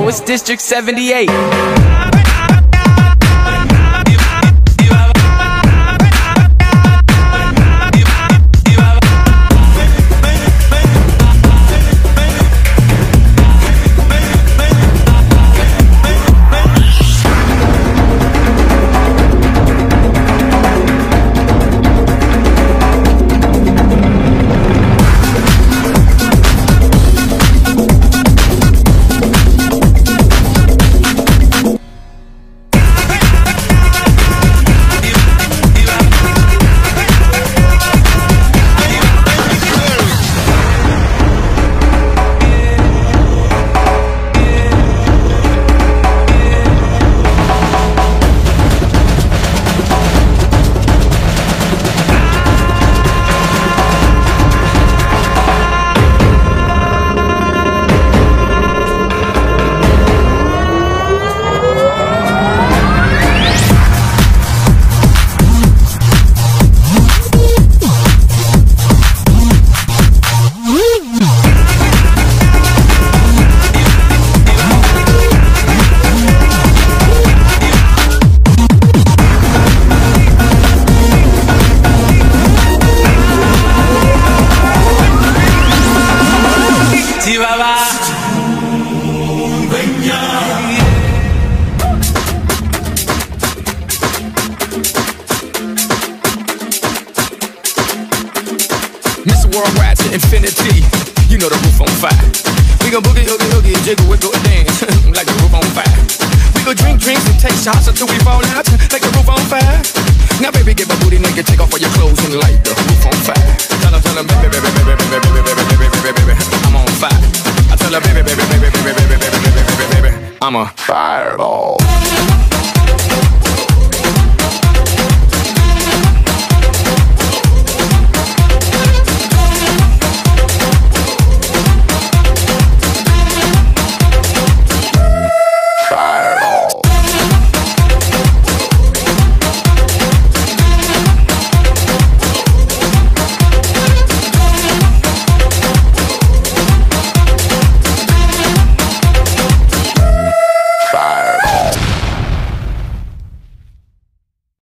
know it's District 78. Worldwide to infinity. You know the roof on fire. We gon' boogie, oogie, oogie, jiggle, wiggle, and dance like the roof on fire. We gon' drink drinks and take shots until we fall out like the roof on fire. Now, baby, get my booty naked, take off all your clothes and light the roof on fire. Tell her, tell her, baby, baby, baby, baby, baby, baby, baby, baby, baby, I'm on fire. I tell her, baby, baby, baby, baby, baby, baby, baby, baby, baby, baby, I'm a fireball.